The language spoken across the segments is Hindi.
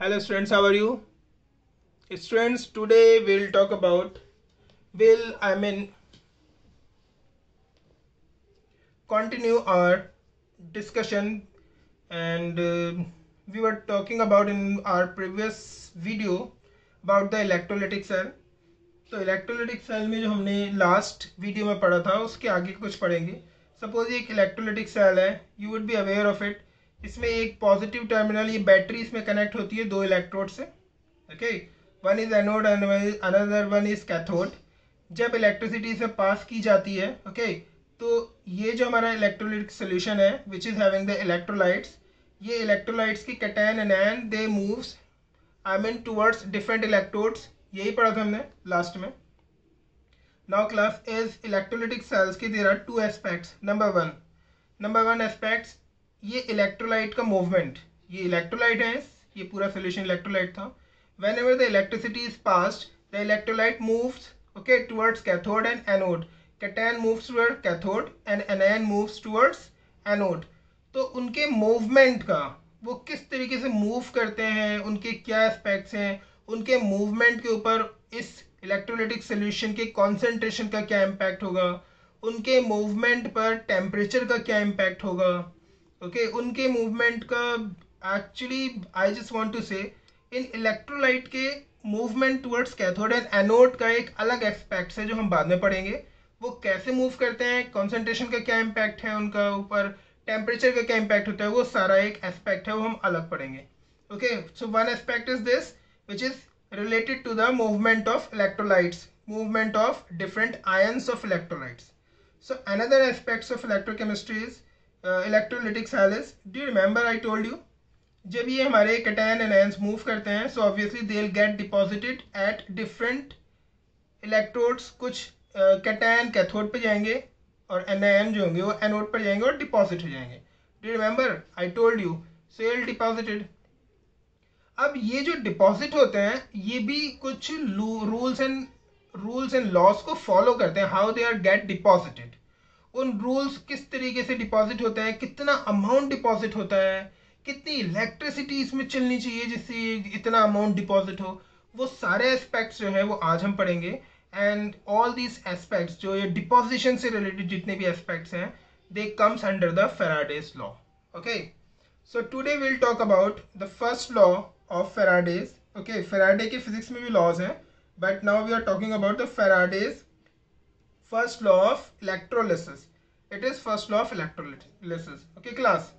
Hello students, how are you? Students, today we'll talk about will I mean continue our discussion and uh, we were talking about in our previous video about the electrolytic cell तो इलेक्ट्रोलिटिक सेल में जो हमने लास्ट वीडियो में पढ़ा था उसके आगे कुछ पढ़ेंगे सपोज़ एक इलेक्ट्रोलिटिक सेल है you would be aware of it इसमें एक पॉजिटिव टर्मिनल ये बैटरी इसमें कनेक्ट होती है दो इलेक्ट्रोड से okay one is anode another one is cathode जब इलेक्ट्रिसिटी से पास की जाती है ओके okay, तो ये जो हमारा इलेक्ट्रोलाइट सोल्यूशन है which is having the electrolytes ये इलेक्ट्रोलाइट्स की cation and and they moves I mean towards different electrodes यही पढ़ा था हमने लास्ट में। Now class is electrolytic cells की there are two aspects number one number one aspects ये इलेक्ट्रोलाइट का मूवमेंट ये इलेक्ट्रोलाइट है ये पूरा सोल्यूशन इलेक्ट्रोलाइट था। Whenever the electricity is passed the electrolyte moves okay towards cathode and anode cation moves toward cathode and anion moves towards anode तो उनके मूवमेंट का, वो किस तरीके से मूव करते हैं, उनके क्या एस्पेक्ट्स हैं, उनके मूवमेंट के ऊपर इस इलेक्ट्रोलिटिक सोल्यूशन के कॉन्सेंट्रेशन का क्या इम्पैक्ट होगा, उनके मूवमेंट पर टेम्परेचर का क्या इम्पैक्ट होगा ओके उनके मूवमेंट का actually I just want to say in electrolyte के movement towards cathode and anode का एक अलग एस्पेक्ट है जो हम बाद में पढ़ेंगे। वो कैसे मूव करते हैं कॉन्सेंट्रेशन का क्या इम्पैक्ट है उनका ऊपर टेम्परेचर का क्या इम्पैक्ट होता है, वो सारा एक एस्पेक्ट है, वो हम अलग पढ़ेंगे। Okay so one aspect is this which is related to the movement of electrolytes movement of different ions of electrolytes so another aspects of electrochemistry is uh, electrolytic cell is do you remember i जब ये हमारे कटैन एनायंस मूव करते हैं so obviously they will get deposited at different electrodes कुछ कटैन कैथोड पे जाएँगे और एनायन जो होंगे वो एनोड पर जाएँगे और डिपॉजिट हो जाएँगे। Do remember I told you cell deposited अब ये जो डिपॉजिट होते हैं ये भी कुछ rules and rules and laws को फॉलो करते हैं how they are get deposited उन रूल्स किस तरीके से डिपॉजिट होते हैं कितना अमाउंट डिपॉजिट होता है कितनी इलेक्ट्रिसिटी इसमें चलनी चाहिए जिससे इतना अमाउंट डिपॉजिट हो वो सारे एस्पेक्ट्स जो है वो आज हम पढ़ेंगे। एंड ऑल दीज एस्पेक्ट्स जो ये डिपॉजिशन से रिलेटेड जितने भी एस्पेक्ट्स हैं they comes under the Faraday's law okay so today will talk about the first law of Faraday's okay Faraday के फिजिक्स में भी लॉज हैं, but now we are talking about the Faraday's first law of electrolysis. It is first law of electrolysis. Okay, class.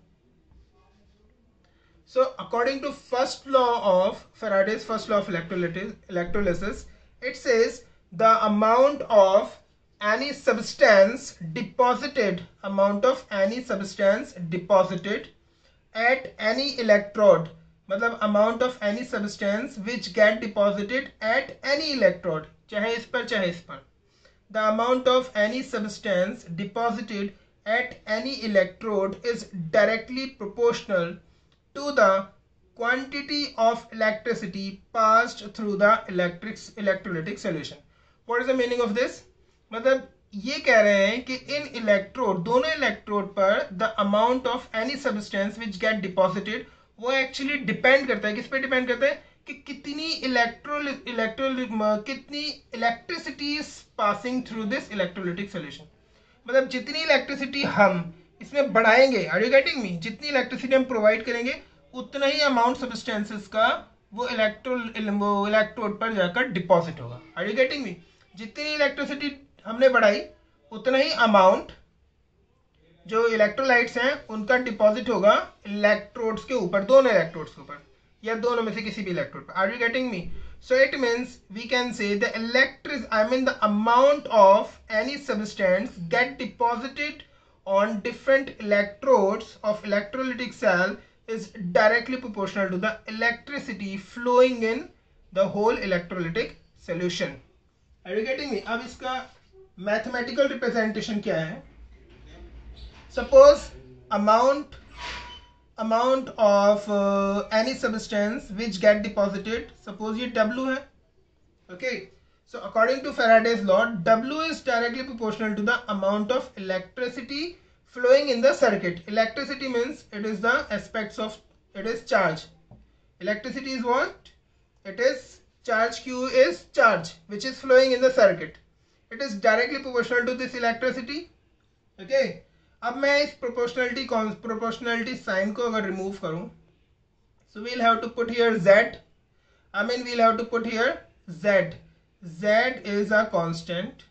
So according to first law of Faraday's first law of electrolysis, it says the amount of any substance deposited amount of any substance deposited at any electrode मतलब amount of any substance which get deposited at any electrode चाहे इस पर चाहे इस पर the amount of any substance deposited at any electrode is directly proportional to the quantity of electricity passed through the electric electrolytic solution what is the meaning of this मतलब ये कह रहे हैं कि इन इलेक्ट्रोड दोनों इलेक्ट्रोड पर the amount of any substance which get deposited वो एक्चुअली डिपेंड करता है किस पे डिपेंड करता है कि कितनी इलेक्ट्रो इलेक्ट्रो कितनी electricity is passing through this electrolytic solution मतलब जितनी इलेक्ट्रिसिटी हम इसमें बढ़ाएँगे आर यू गेटिंग मी जितनी इलेक्ट्रिसिटी हम प्रोवाइड करेंगे, उतना ही अमाउंट सब्सटेंसेस का वो इलेक्ट्रो वो इलेक्ट्रोड पर जाकर डिपॉजिट होगा। आर यू गेटिंग मी जितनी इलेक्ट्रिसिटी हमने बढ़ाई, उतना ही अमाउंट जो इलेक्ट्रोलाइट्स हैं, उनका डिपॉजिट होगा इलेक्ट्रोड्स के ऊपर, दोनों इलेक्ट्रोड्स के ऊपर। या दोनों में से किसी भी इलेक्ट्रोड पर are you getting me so it means we can say the electric I mean the amount of any substance get deposited on different electrodes of electrolytic cell is directly proportional to the electricity flowing in the whole electrolytic solution are you getting me अब इसका मैथमेटिकल रिप्रेजेंटेशन क्या है? Suppose amount amount of uh, any substance which get deposited suppose ये W है okay? So according to Faraday's law W is directly proportional to the amount of electricity flowing in the circuit. Electricity means it is the aspects of it is charge. Electricity is what? It is charge q is charge which is flowing in the circuit. It is directly proportional to this electricity okay अब मैं इस प्रोपोर्शनलिटी प्रोपोर्शनलिटी साइन को अगर रिमूव करूँ so we'll have to put here Z I mean we'll have to put here Z Z is a constant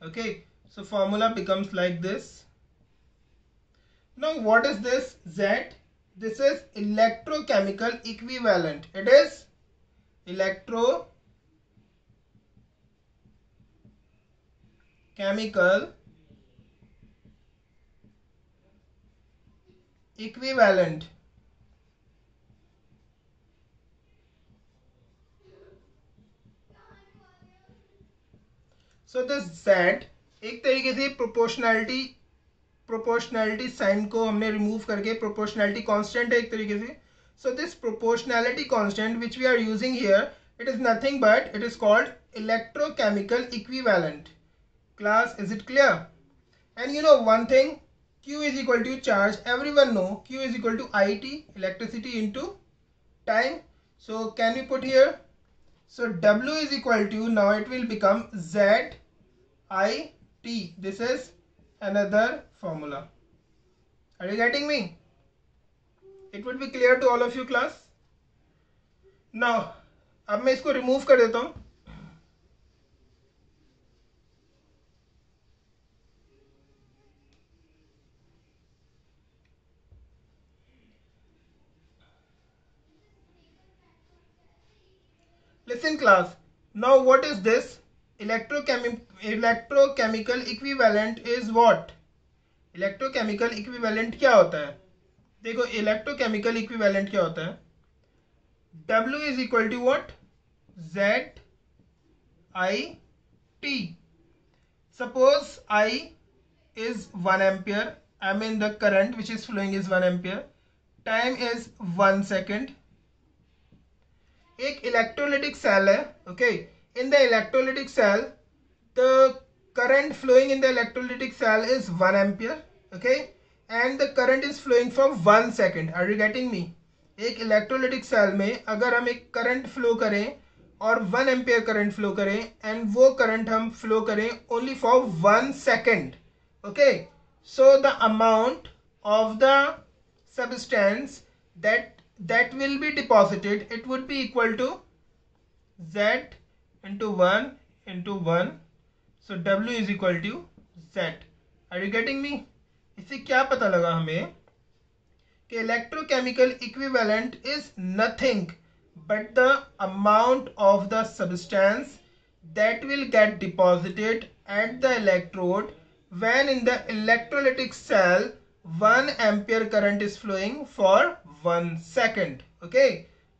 okay so formula becomes like this no what is this Z this is electrochemical equivalent it is electro chemical equivalent so the set एक तरीके से प्रोपोर्शनैलिटी प्रोपोर्शनैलिटी साइन को हमने रिमूव करके प्रोपोर्शनैलिटी कांस्टेंट है एक तरीके से। So this proportionality constant which we are using here it is nothing but it is called electrochemical equivalent class is it clear and you know one thing q is equal to charge everyone know q is equal to it electricity into time so can we put here so w is equal to now it will become z i t this is another formula are you getting me it would be clear to all of you class now अब मैं इसको रिमूव कर देता हूं listen class now what is this electrochemi electrochemical equivalent is what electrochemical equivalent क्या होता है देखो electrochemical equivalent क्या होता है W is equal to what Z I T suppose I is 1 ampere I mean the current which is flowing is 1 ampere time is 1 second एक इलेक्ट्रोलिटिक सेल है okay in the electrolytic cell the current flowing in the electrolytic cell is one ampere okay and the current is flowing for one second are you getting me एक इलेक्ट्रोलिटिक सेल में अगर हम एक करंट फ्लो करें और वन एम्पियर करंट फ्लो करें एंड वो करंट हम फ्लो करें only for one second okay so the amount of the substance that that will be deposited it would be equal to z into 1 into 1 so w is equal to z are you getting me इससे क्या पता लगा हमें कि electrochemical equivalent is nothing but the amount of the substance that will get deposited at the electrode when in the electrolytic cell 1 ampere current is flowing for one second, okay?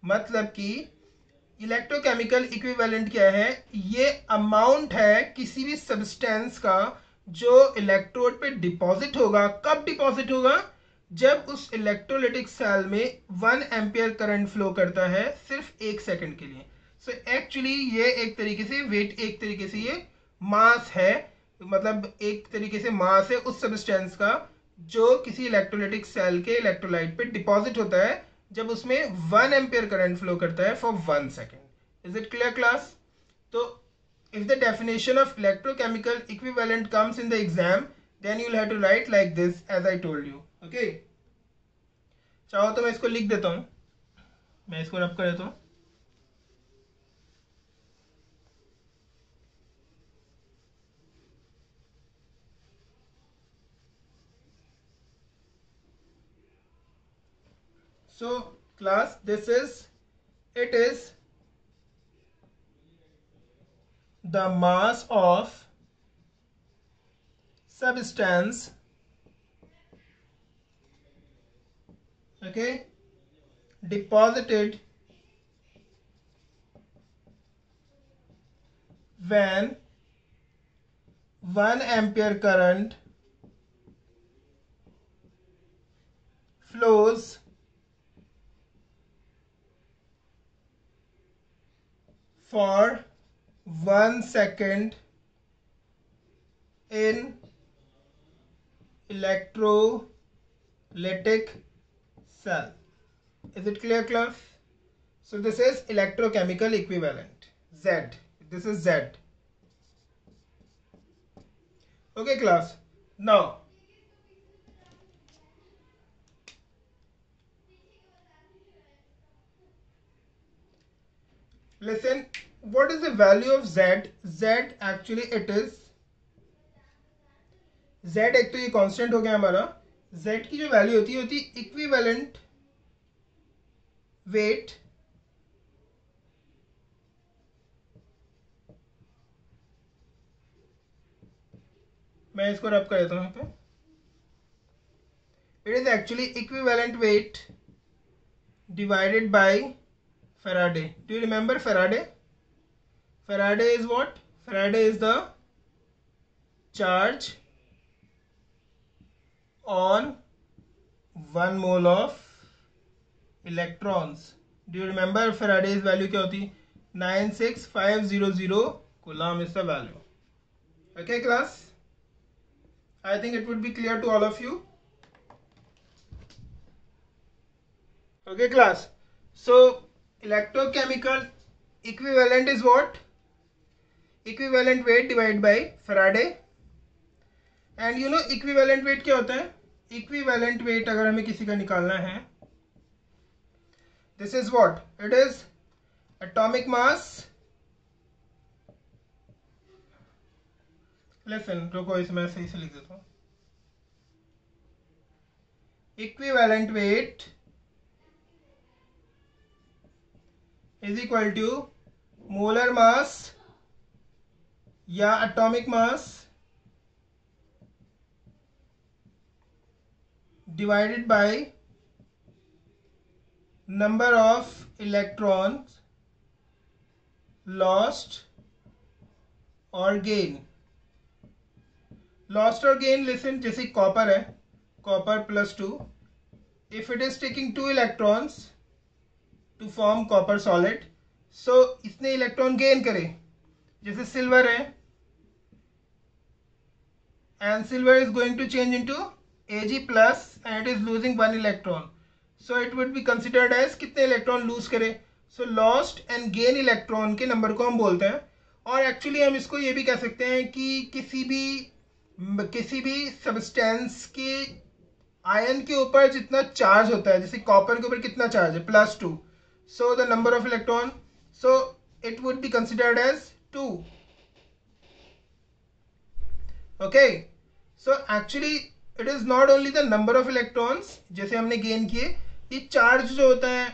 मतलब कि इलेक्ट्रोकेमिकल इक्विवेलेंट क्या है? ये अमाउंट है किसी भी सब्सटेंस का जो इलेक्ट्रोड पे डिपॉजिट होगा। कब डिपॉजिट होगा? जब उस इलेक्ट्रोलिटिक सेल में वन एम्पियर करंट फ्लो करता है सिर्फ़ एक सेकंड के लिए। सो so एक्चुअली ये एक तरीके से वेट एक तरीके से ये मास है। मतलब एक तरीके से मास है उस सब्सटेंस का। जो किसी इलेक्ट्रोलाइटिक सेल के इलेक्ट्रोलाइट पे डिपॉजिट होता है, जब उसमें वन एम्पेयर करंट फ्लो करता है for one second is it clear class तो if the definition of electrochemical equivalent comes in the exam then you have to write like this as I told you okay चाहो तो मैं इसको लिख देता हूँ। मैं इसको रब कर देता हूँ। So class this is it is the mass of substance. Okay? Deposited when 1 ampere current flows for one second in electrolytic cell. Is it clear class? So this is electrochemical equivalent Z. This is Z. Okay class. Now listen what is the value of z z actually it is, z एक तो ये कांस्टेंट हो गया हमारा z की जो वैल्यू होती है होती है इक्विवेलेंट वेट मैं इसको रब कर देता हूँ यहाँ पे it is actually equivalent weight divided by Faraday. Do you remember Faraday? Faraday is what? Faraday is the charge on 1 mole of electrons. Do you remember Faraday's value क्या होती 96500 coulomb is the value. Okay class? I think it would be clear to all of you. Okay class. So electrochemical equivalent is what Equivalent weight divide by Faraday and you know equivalent weight क्या होता है? इक्विवेलेंट वेट अगर हमें किसी का निकालना है this is what it is atomic mass listen रुको इसमें सही से लिख देता हूँ. Equivalent weight is equal to molar mass या atomic mass divided by number of electrons lost और गेन लॉस्ट और गेन लिसन जैसे कॉपर है copper plus two if it is taking two electrons to form copper solid so इसने इलेक्ट्रॉन गेन करे। जैसे सिल्वर है and silver is going to change into AG plus and it is losing one electron so it would be considered as कितने इलेक्ट्रॉन लूज करे? So lost and gain electron के नंबर को हम बोलते हैं। और एक्चुअली हम इसको ये भी कह सकते हैं कि किसी भी किसी भी सब्सटेंस के आयन के ऊपर जितना चार्ज होता है, जैसे कॉपर के ऊपर कितना चार्ज है? Plus two so the number of electron so it would be considered as 2 okay? So actually it is not only the number of electrons जैसे हमने गेन किए ये चार्ज जो होता है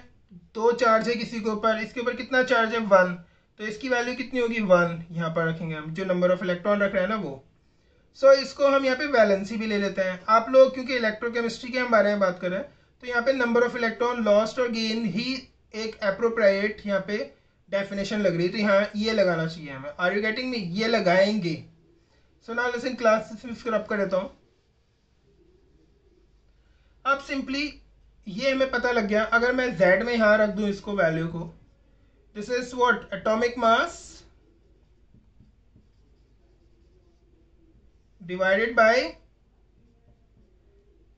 दो चार्ज है किसी के ऊपर इसके ऊपर कितना चार्ज है? वन तो इसकी वैल्यू कितनी होगी? वन यहाँ पर रखेंगे हम। जो नंबर ऑफ़ इलेक्ट्रॉन रख रहे हैं ना वो। सो so, इसको हम यहाँ पे वैलेंसी भी ले लेते हैं। आप लोग क्योंकि इलेक्ट्रोकेमिस्ट्री के हम बारे में बात कर रहे हैं तो यहाँ पे नंबर ऑफ़ इलेक्ट्रॉन लॉस्ट और गेन ही एक अप्रोप्रिएट यहाँ पे डेफिनेशन लग रही है। तो यहाँ ये लगाना चाहिए हमें। आर यू गेटिंग मी ये लगाएँगे। So now listen class scrub कर देता हूँ। अब सिंपली ये हमें पता लग गया, अगर मैं जेड में यहाँ रख दू इसको वैल्यू को this is what atomic mass divided by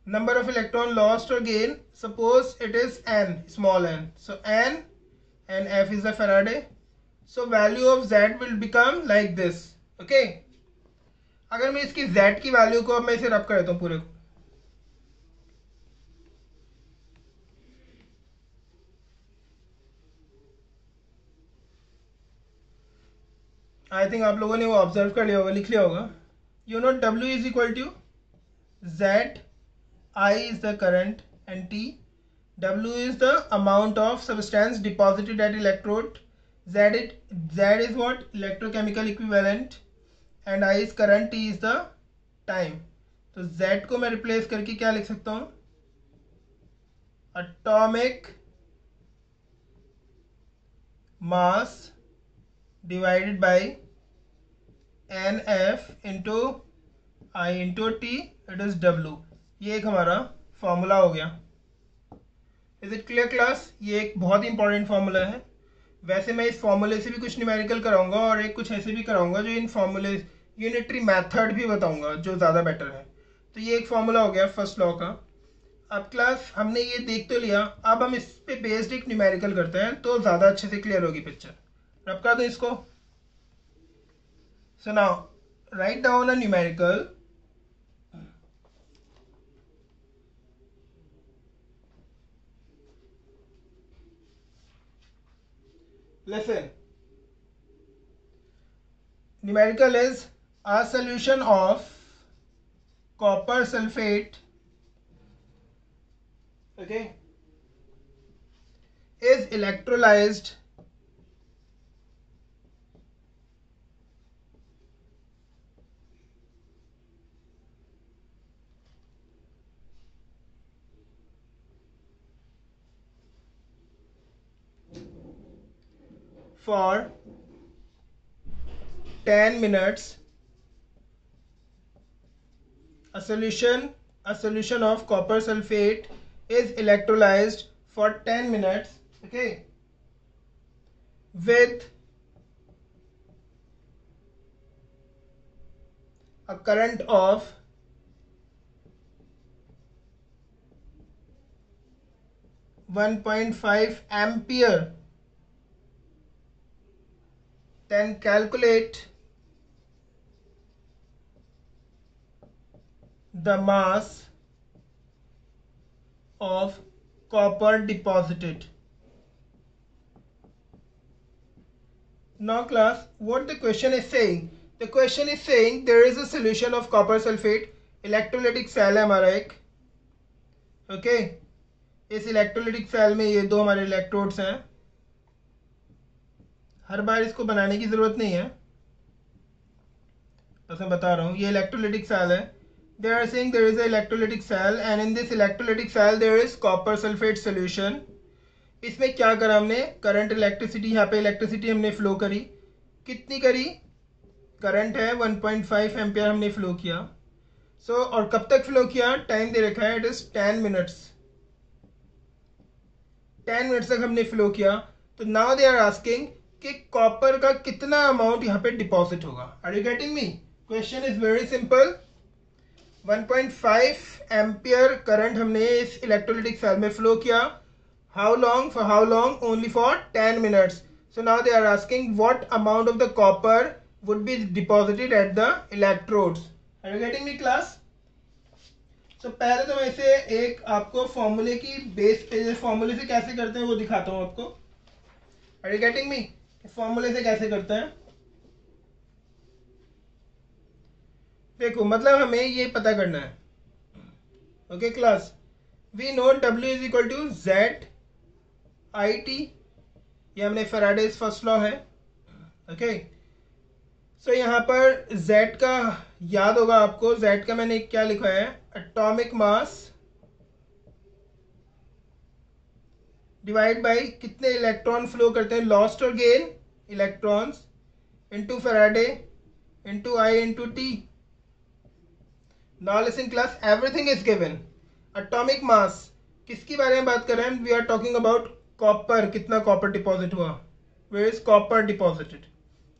number of electron lost और gain suppose it is N small N so N and F is a Faraday so value of Z will become like this okay अगर मैं इसकी z की वैल्यू को, अब मैं इसे रब कर देता हूँ पूरे को। आई थिंक आप लोगों ने वो ऑब्ज़र्व कर लिया होगा, लिख लिया होगा। You know w is equal to z, i is the current and t, w is the amount of substance deposited at electrode z it z is what electrochemical equivalent And I is current, T is the time. तो Z को मैं रिप्लेस करके क्या लिख सकता हूँ? Atomic mass divided by NF into I into T it is W. ये एक हमारा फॉर्मूला हो गया। इज़ इट क्लियर क्लास ये एक बहुत ही इंपॉर्टेंट फार्मूला है। वैसे मैं इस फॉर्मूले से भी कुछ न्यूमेरिकल कराऊँगा और एक कुछ ऐसे भी कराऊँगा जो इन फॉर्मूले यूनिटरी मेथड भी बताऊँगा, जो ज़्यादा बेटर है। तो ये एक फॉर्मूला हो गया फ़र्स्ट लॉ का। अब क्लास हमने ये देख तो लिया, अब हम इस पे बेस्ड एक न्यूमेरिकल करते हैं तो ज़्यादा अच्छे से क्लियर होगी पिक्चर रब कर दो इसको। So now write down a numerical listen numerical is a solution of copper sulfate okay is electrolyzed for 10 minutes a solution a solution of copper sulfate is electrolyzed for 10 minutes okay? With a current of one point five ampere. Then calculate the mass of copper deposited no class what the question is saying the question is saying there is a solution of copper sulphate electrolytic cell है हमारा एक ओके इस इलेक्ट्रोलिटिक सेल में ये दो हमारे इलेक्ट्रोड्स हैं। हर बार इसको बनाने की ज़रूरत नहीं है। बस मैं बता रहा हूँ, ये इलेक्ट्रोलिटिक सेल है। They are saying there is a electrolytic cell and in this electrolytic cell there is copper sulphate solution इसमें क्या करा हमने? करंट इलेक्ट्रिसिटी यहाँ पे इलेक्ट्रिसिटी हमने फ्लो करी। कितनी करी? करंट है 1.5 पॉइंट एम्पियर हमने फ्लो किया। सो so, और कब तक फ्लो किया? टाइम दे रखा है इट इज़ 10 मिनट्स 10 मिनट्स तक हमने फ्लो किया। तो नाउ दे आर आस्किंग कि कॉपर का कितना अमाउंट यहाँ पे डिपॉजिट होगा। Are you getting me question is very simple 1.5 ampere current हमने इस इलेक्ट्रोलिटिक सेल में फ्लो किया। How long for how long only for 10 minutes so now they are asking what amount of the copper would be deposited at the electrodes are you getting me class so पहले तो मैं इसे एक आपको फॉर्मूले की बेस पे फॉर्मूले से कैसे करते हैं वो दिखाता हूँ आपको। आर यू गेटिंग मी फॉर्मूले से कैसे करते हैं? देखो मतलब हमें ये पता करना है। Okay class we know W is equal to Z I T ये हमने फेराडेज फ़र्स्ट लॉ है। ओके सो यहाँ पर जेड का याद होगा आपको। जेड का मैंने क्या लिखा है? एटॉमिक मास डिवाइड बाय कितने इलेक्ट्रॉन फ्लो करते हैं? लॉस्ट और gain electrons into Faraday into I into T now listen class everything is given atomic mass किसकी बारे में बात कर रहे हैं? We are talking about copper कितना कॉपर डिपॉजिट हुआ? Where is copper deposited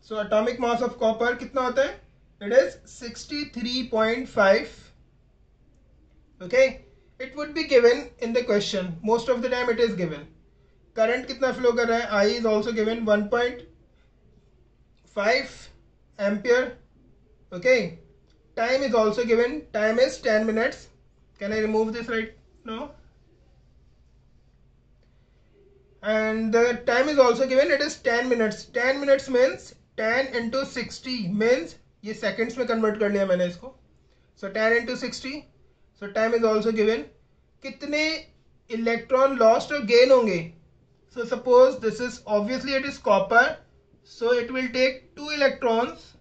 so atomic mass of copper कितना होता है? It is 63.5 okay it would be given in the question most of the time it is given. Current कितना फ्लो कर रहा है? I is also given one point five ampere okay time is also given time is ten minutes can I remove this right no and the time is also given it is 10 minutes 10 minutes means 10 into 60 means ये seconds में convert कर लिया मैंने इसको so 10 into 60 so time is also given कितने इलेक्ट्रॉन लॉस्ट और गेन होंगे So suppose this is obviously it is copper. So it will take two electrons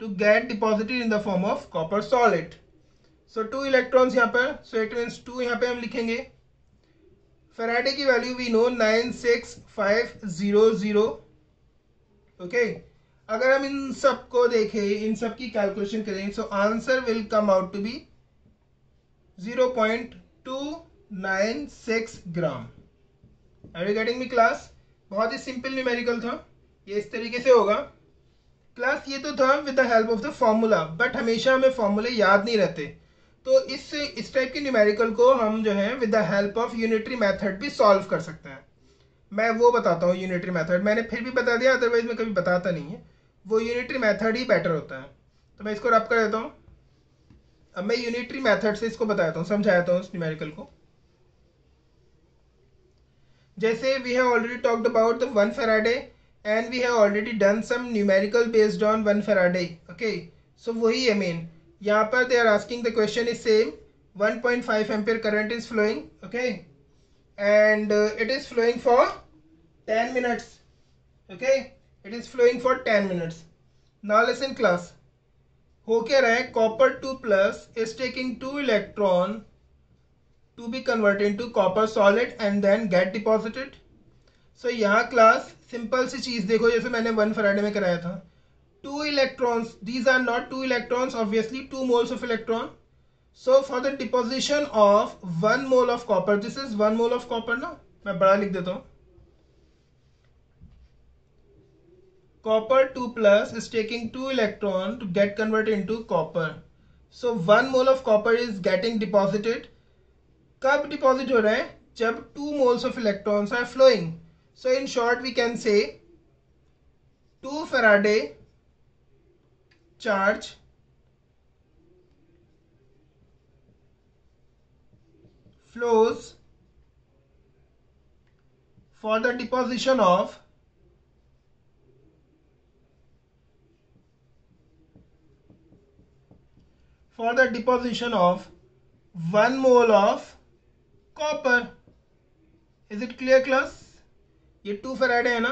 to get deposited in the form of copper solid. So two electrons यहाँ पर so it means two यहाँ पे हम लिखेंगे Faraday की value we know 96500 okay अगर हम इन सबको देखें इन सब की कैलकुलेशन करें so answer will come out to be 0.296 gram are you getting me class बहुत ही सिंपल न्यूमेरिकल था ये इस तरीके से होगा क्लास ये तो था with the help of the formula but हमेशा हमें फॉर्मूले याद नहीं रहते। तो इस इस टाइप के न्यूमेरिकल को हम जो है with the help of unitary method भी सॉल्व कर सकते हैं। मैं वो बताता हूँ यूनिटरी मेथड मैंने फिर भी बता दिया अदरवाइज़ मैं कभी बताता नहीं है। वो यूनिटरी मेथड ही बेटर होता है। तो मैं इसको रब कर देता हूँ। अब मैं यूनिटरी मेथड से इसको बताता हूँ, समझाता हूँ उस न्यूमेरिकल को। जैसे we have already talked about the one Faraday and we have already done some numerical based on one Faraday okay so वही है मेन यहाँ पर they are asking the question is same 1.5 ampere current is flowing okay and it is flowing for 10 minutes okay it is flowing for 10 minutes now listen class हो क्या रहा है copper two plus is taking two electron to be convert into copper solid and then get deposited so यहाँ क्लास सिंपल सी चीज़ देखो जैसे मैंने वन फ्राइडे में कराया था। Two electrons these are not two electrons obviously two moles of electron so for the deposition of one mole of copper this is one mole of copper ना? मैं बड़ा लिख देता हूँ। Copper two plus is taking two electron to get convert into copper so one mole of copper is getting deposited कब डिपॉजिट हो रहे हैं? जब two moles of electrons are flowing so in short we can say 2 Faraday charge flows for the deposition of for the deposition of 1 mole of copper. Is it clear class ये टू फेराडे है ना?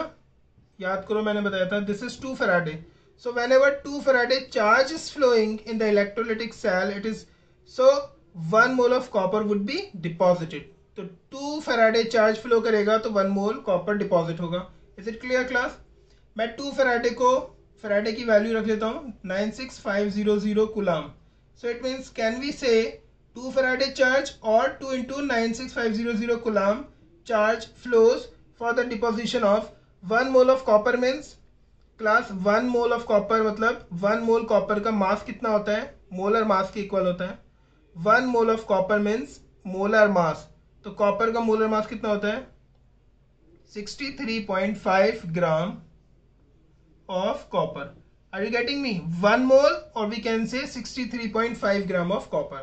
याद करो मैंने बताया था this is two Faraday so whenever two Faraday charge is flowing in the electrolytic cell it is so one mole of copper would be deposited तो टू फेराडे चार्ज फ्लो करेगा तो वन मोल कॉपर डिपॉजिट होगा. इज़ इट क्लियर क्लास मैं टू फेराडे को फेराडे की वैल्यू रख लेता हूँ nine six five zero zero coulomb so it means can we say two Faraday charge और two into nine six five zero zero coulomb charge flows for the deposition of 1 mole of copper means class one mole of copper मतलब वन मोल कॉपर का मास कितना होता है? मोलर मास के इक्वल होता है। One mole of copper means molar mass तो कॉपर का मोलर मास कितना होता है? 63.5 gram of copper are you getting me? One mole or we can say 63.5 gram of copper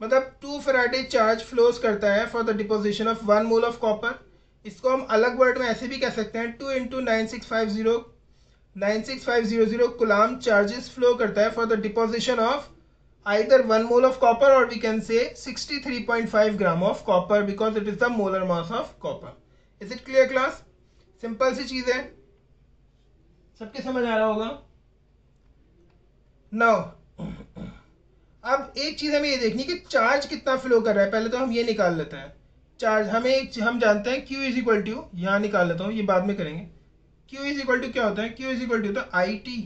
मतलब टू फराडे चार्ज फ्लोज करता है for the deposition of one mole of copper इसको हम अलग वर्ड में ऐसे भी कह सकते हैं two into nine six five zero nine six five zero zero coulomb charges flow करता है for the deposition of either one mole of copper or we can say 63.5 gram of copper because it is the molar mass of copper. Is it clear, class? Simple सी चीज़ है। सबके समझ आ रहा होगा? नाउ अब एक चीज़ हमें ये देखनी कि चार्ज कितना फ्लो कर रहा है। पहले तो हम ये निकाल लेते हैं। चार्ज, हमें एक हम जानते हैं क्यू इज़ इक्वल टू यहाँ निकाल लेता हूँ, ये बाद में करेंगे। क्यू इज़ इक्वल टू क्या होता है? क्यू इज़ इक्वल टू होता है आई टी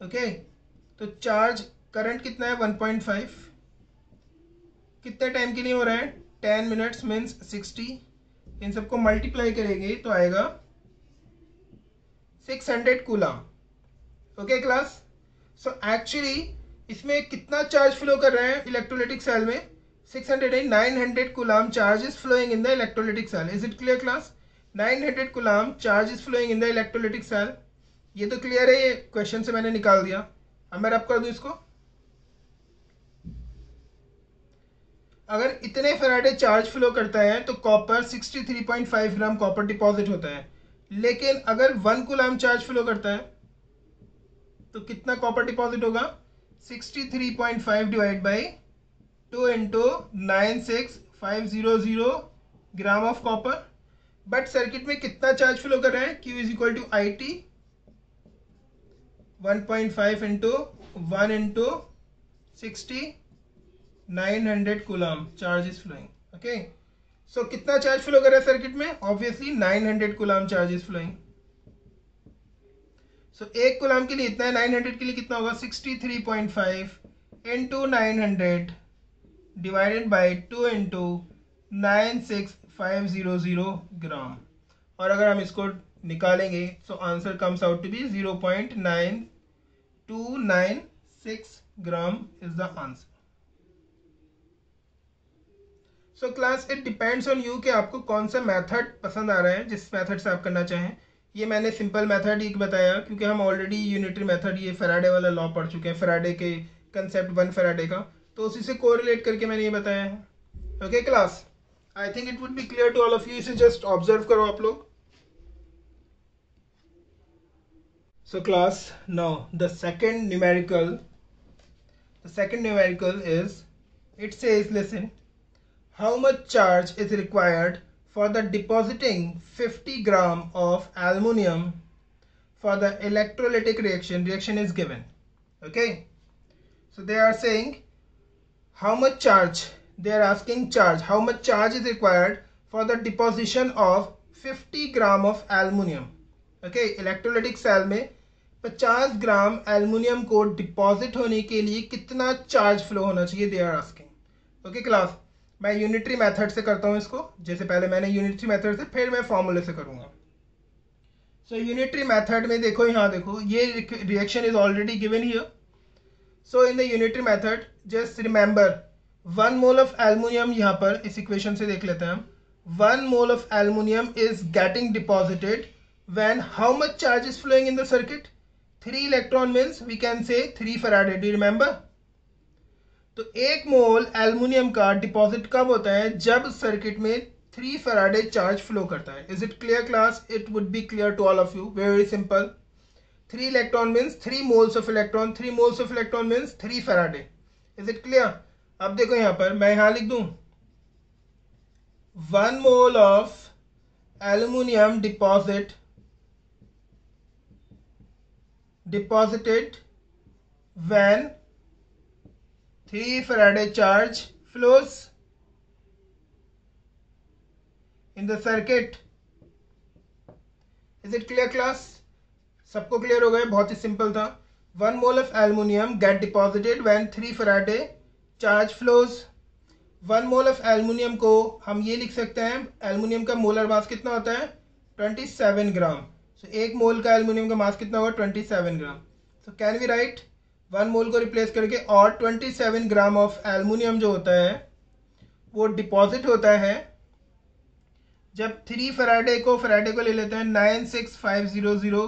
ओके तो चार्ज करंट कितना है? 1.5 कितने टाइम के लिए हो रहा है? 10 मिनट्स मीन्स 60 इन सबको मल्टीप्लाई करेंगे तो आएगा 600 coulomb. Okay class so actually इसमें कितना चार्ज फ्लो कर रहे हैं इलेक्ट्रोलिटिक सेल में? 600 and 900 coulomb charge is flowing in the electrolytic cell is it clear class 900 coulomb charge is flowing in the electrolytic cell ये तो क्लियर है, ये क्वेश्चन से मैंने निकाल दिया। अब मैं रब कर दू इसको। अगर इतने फराडे चार्ज फ्लो करता है तो कॉपर 63.5 ग्राम कॉपर डिपॉजिट होता है। लेकिन अगर वन कुलाम चार्ज फ्लो करता है तो कितना कॉपर डिपॉजिट होगा? 63.5 divide by into nine six five zero zero gram of copper but circuit में कितना चार्ज फ्लो कर रहा है? Q is equal to I T one point five into one into sixty nine hundred coulomb charge is flowing okay so कितना चार्ज फ्लो कर रहा है सर्किट में? Obviously nine hundred coulomb charge is flowing so एक गुलाम के लिए इतना है नाइन हंड्रेड के लिए कितना होगा? Sixty three point five into nine hundred divided by two into nine six five zero zero gram और अगर हम इसको निकालेंगे so answer comes out to be zero point nine two nine six gram is the answer so class it depends on you कि आपको कौन सा मेथड पसंद आ रहा है, जिस मेथड से आप करना चाहें। ये मैंने सिंपल मेथड ही बताया, क्योंकि हम ऑलरेडी यूनिटरी मेथड ये फेराडे वाला लॉ पढ़ चुके हैं फेराडे के कंसेप्ट वन फेराडे का। तो उसी से को रिलेट करके मैंने ये बताया है। Okay class I think it would be clear to all of you इसे जस्ट ऑब्ज़र्व करो आप लोग। So class no the second numerical the second numerical is it says listen how much charge is required for the depositing 50 gram of aluminium for the electrolytic reaction reaction is given okay so they are saying how much charge, they are asking charge, how much charge is required for the deposition of 50 gram of aluminium, okay, electrolytic cell में 50 ग्राम एल्युमिनियम को डिपॉजिट होने के लिए कितना चार्ज फ्लो होना चाहिए they are asking okay class मैं यूनिटरी मेथड से करता हूँ इसको। जैसे पहले मैंने यूनिटरी मेथड से फिर मैं फॉर्मूले से करूँगा। सो यूनिटरी मेथड में देखो यहाँ देखो ये reaction is already given here so in the unitary method just remember one mole of aluminium यहाँ पर इस इक्वेशन से देख लेते हैं। हम one mole of aluminium is getting deposited when how much charge is flowing in the circuit? 3 electron means we can say 3 Faraday do you remember? तो एक मोल एल्युमिनियम का डिपॉजिट कब होता है? जब सर्किट में थ्री फराडे चार्ज फ्लो करता है। Is it clear class it would be clear to all of you very simple 3 electron means 3 moles of electron 3 moles of electron means 3 Faraday is it clear अब देखो यहाँ पर, मैं यहाँ लिख दूँ one mole of aluminium deposit deposited when 3 Faraday charge flows in the circuit. Is it clear, class? सबको क्लियर हो गए, बहुत ही सिंपल था। One mole of aluminium get deposited when three Faraday charge flows one mole of aluminium को हम ये लिख सकते हैं एल्युमिनियम का मोलर मास कितना होता है? 27 ग्राम सो एक मोल का एल्युमिनियम का मास कितना होगा? 27 gram so can we write one mole को रिप्लेस करके और 27 ग्राम ऑफ़ एल्युमिनियम जो होता है, वो डिपॉजिट होता है। जब थ्री फराडे को फराडे को ले लेते हैं nine six five zero zero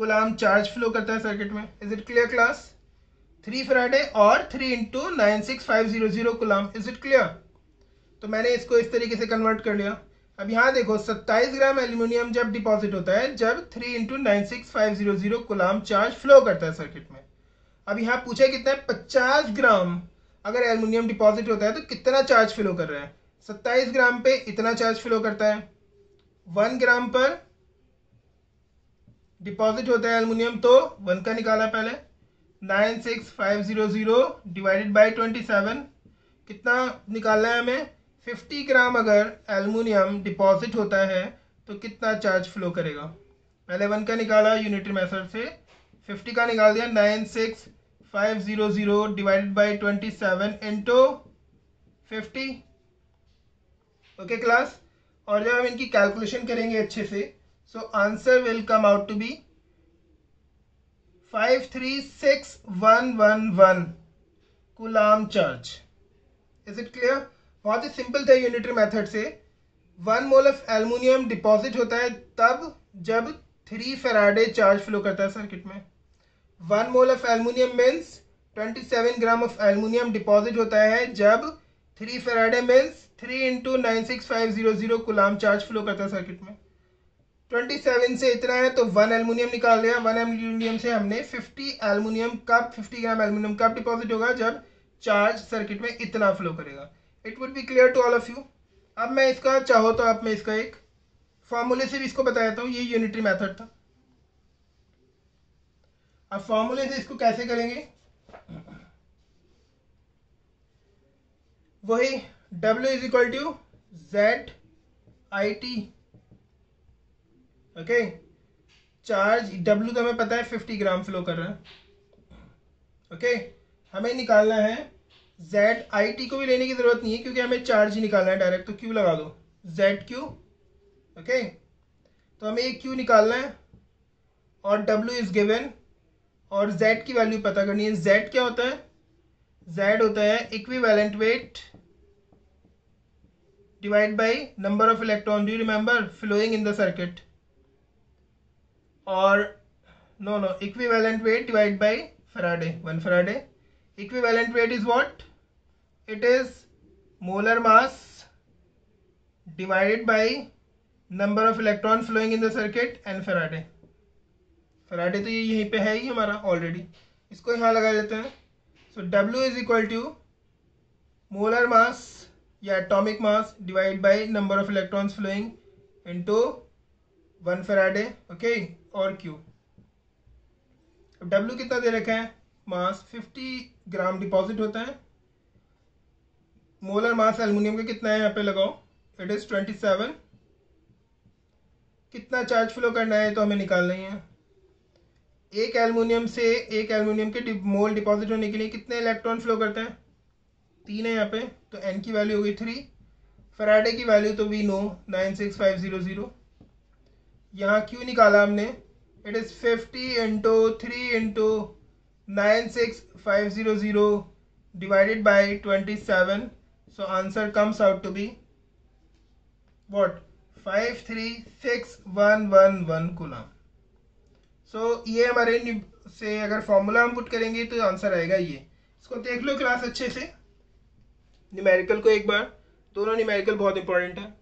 coulomb charge flow करता है सर्किट में। Is it clear class three Faraday और three into nine six five zero zero coulomb is it clear तो मैंने इसको इस तरीके से कन्वर्ट कर लिया। अब यहाँ देखो 27 ग्राम एल्यूमिनियम जब डिपॉजिट होता है, जब 3 into nine six five zero zero coulomb charge flow करता है सर्किट में। अब यहाँ पूछा कितना? है 50 ग्राम। अगर एल्यूमिनियम डिपॉजिट होता है तो कितना चार्ज फ्लो कर रहा है? 27 ग्राम पे इतना चार्ज फ्लो करता है। वन ग्राम पर डिपॉजिट होता है एल्यूमिनियम तो वन का निकाला पहले। Nine six five zero zero divided by twenty seven. कितना निकालना है हमें? 50 ग्राम अगर एल्युमिनियम डिपॉजिट होता है तो कितना चार्ज फ्लो करेगा? पहले वन का निकाला, यूनिटरी मेथड से। 50 का निकाल दिया, nine six five zero zero divided by twenty seven into fifty. Okay, class? और जब हम इनकी कैलकुलेशन करेंगे अच्छे से to be five three six one one one coulomb charge is it clear बहुत ही सिंपल था यूनिटरी मेथड से। One mole of aluminium deposit होता है तब जब थ्री फेराडे चार्ज फ्लो करता है सर्किट में। One mole of aluminium means twenty seven gram of aluminium deposit होता है जब three Faraday means three into nine six five zero zero coulomb charge flow करता है सर्किट में। ट्वेंटी सेवन से इतना है तो वन एल्युमिनियम निकाल दिया वन एल्युमिनियम से हमने फिफ्टी एल्युमिनियम कब फिफ्टी ग्राम एल्युमिनियम कब डिपॉजिट होगा, जब चार्ज सर्किट में इतना फ्लो करेगा। It would be clear to all of you अब मैं इसका, चाहो तो आप मैं इसका एक फॉर्मूले से भी इसको बताया था ये यूनिटरी मेथड था। अब फॉर्मूले से इसको कैसे करेंगे? वही W is equal to Z I T okay charge W तो हमें पता है 50 ग्राम फ्लो कर रहा है। ओके हमें निकालना है जेड आई टी को भी लेने की ज़रूरत नहीं है क्योंकि हमें चार्ज ही निकालना है डायरेक्ट तो क्यू लगा दो। जेड क्यू ओके तो हमें एक क्यू निकालना है और डब्ल्यू इज़ गिवन और जेड की वैल्यू पता करनी है। जेड क्या होता है? जेड होता है equi equivalent weight divide by number of electron do remember flowing in the circuit. और no no equivalent weight divide by Faraday one Faraday equivalent weight is what it is molar mass divided by number of electron flowing in the circuit and Faraday Faraday तो ये यहीं पे है ही हमारा ऑलरेडी इसको यहाँ लगा देते हैं. So W is equal to molar mass या atomic mass divide by number of electrons flowing into one Faraday okay और क्यू अब डब्ल्यू कितना दे रखा है? मास 50 ग्राम डिपॉजिट होता है। मोलर मास एल्युमिनियम का कितना है यहाँ पे लगाओ? इट इज़ 27 कितना चार्ज फ्लो करना है तो हमें निकालना ही है। एक एल्युमिनियम से एक एल्युमिनियम के मोल डिपॉजिट होने के लिए कितने इलेक्ट्रॉन फ्लो करते हैं? तीन है यहाँ पे तो एन की वैल्यू होगी थ्री फराडे की वैल्यू तो we know nine six five zero zero यहाँ क्यों निकाला हमने? It is fifty into three into nine six five zero zero divided by twenty seven so answer comes out to be what five three six one one one coulomb सो ये हमारे से अगर फॉर्मूला हम पुट करेंगे तो आंसर आएगा ये। इसको देख लो क्लास अच्छे से। न्यूमेरिकल को एक बार। दोनों न्यूमेरिकल बहुत इंपॉर्टेंट है।